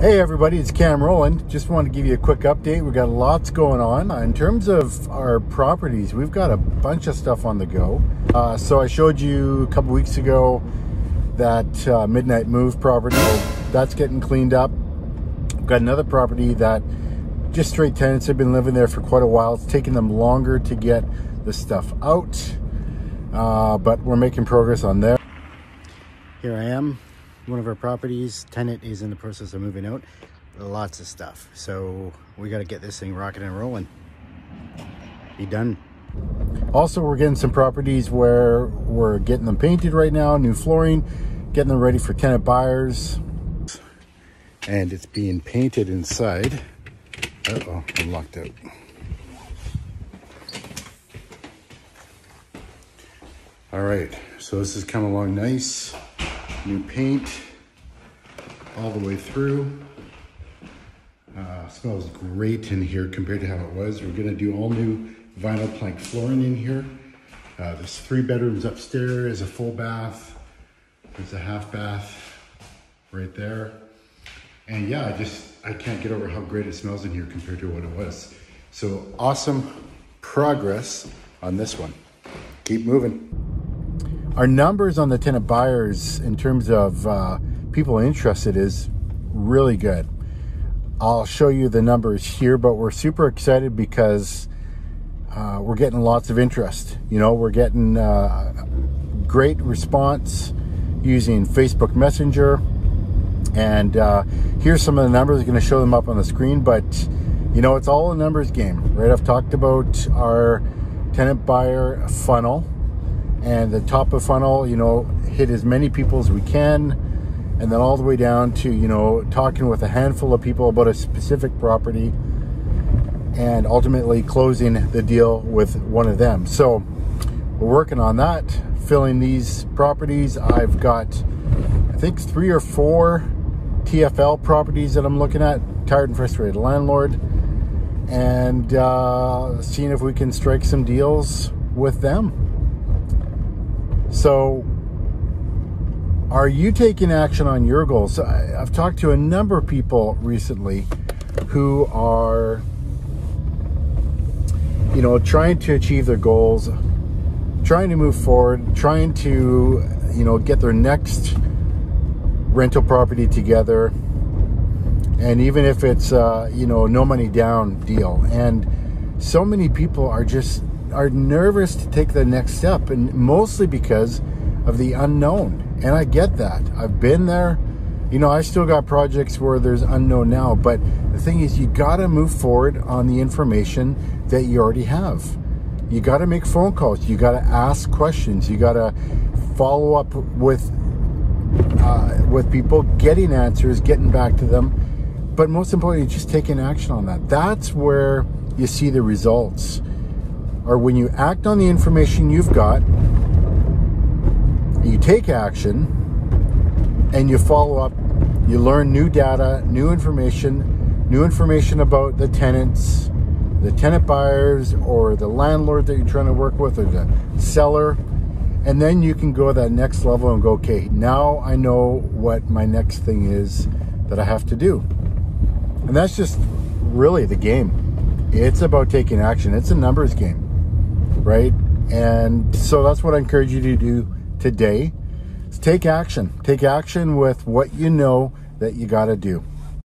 Hey everybody, it's Cam Rowland. Just wanted to give you a quick update. We've got lots going on. In terms of our properties, we've got a bunch of stuff on the go. Uh, so I showed you a couple weeks ago that uh, Midnight Move property. That's getting cleaned up. We've got another property that just straight tenants have been living there for quite a while. It's taking them longer to get the stuff out, uh, but we're making progress on there. Here I am one of our properties. Tenant is in the process of moving out. Lots of stuff. So we got to get this thing rocking and rolling. Be done. Also, we're getting some properties where we're getting them painted right now, new flooring, getting them ready for tenant buyers. And it's being painted inside. Uh-oh, I'm locked out. All right, so this has come along nice new paint all the way through. Uh, smells great in here compared to how it was. We're gonna do all new vinyl plank flooring in here. Uh, there's three bedrooms upstairs, a full bath. There's a half bath right there. And yeah, I just, I can't get over how great it smells in here compared to what it was. So awesome progress on this one. Keep moving. Our numbers on the tenant buyers in terms of uh, people interested is really good. I'll show you the numbers here, but we're super excited because uh, we're getting lots of interest. You know, we're getting uh, great response using Facebook Messenger. And uh, here's some of the numbers. I'm going to show them up on the screen, but you know, it's all a numbers game, right? I've talked about our tenant buyer funnel and the top of funnel, you know, hit as many people as we can, and then all the way down to, you know, talking with a handful of people about a specific property and ultimately closing the deal with one of them. So we're working on that, filling these properties. I've got, I think, three or four TFL properties that I'm looking at, tired and frustrated landlord, and uh, seeing if we can strike some deals with them. So, are you taking action on your goals? I, I've talked to a number of people recently who are, you know, trying to achieve their goals, trying to move forward, trying to, you know, get their next rental property together. And even if it's, uh, you know, no money down deal. And so many people are just are nervous to take the next step, and mostly because of the unknown. And I get that. I've been there. You know, I still got projects where there's unknown now, but the thing is, you got to move forward on the information that you already have. You got to make phone calls. You got to ask questions. You got to follow up with uh, with people, getting answers, getting back to them. But most importantly, just taking action on that. That's where you see the results are when you act on the information you've got, you take action, and you follow up, you learn new data, new information, new information about the tenants, the tenant buyers, or the landlord that you're trying to work with, or the seller. And then you can go to that next level and go, okay, now I know what my next thing is that I have to do. And that's just really the game. It's about taking action. It's a numbers game right? And so that's what I encourage you to do today. Take action. Take action with what you know that you got to do.